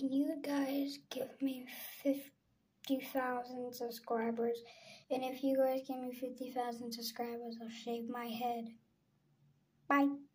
can you guys give me 50,000 subscribers? And if you guys give me 50,000 subscribers, I'll shave my head. Bye.